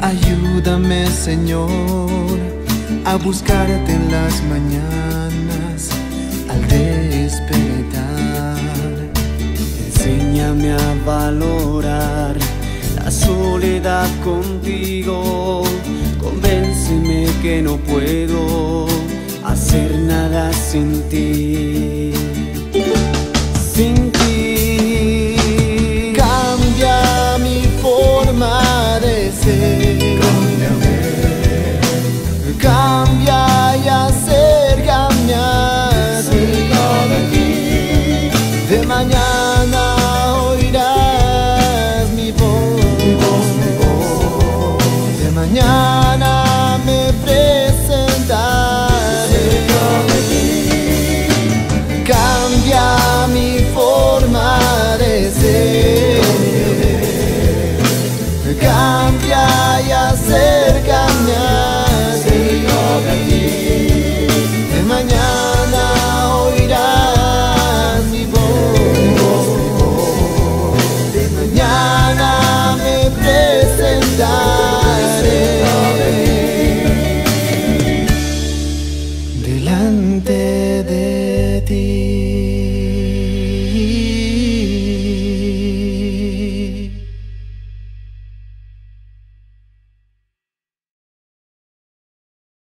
Ayúdame, Señor, a buscarte en las mañanas al despertar. Enséñame a valorar la soledad contigo. Convénceme que no puedo hacer nada sin ti. cambia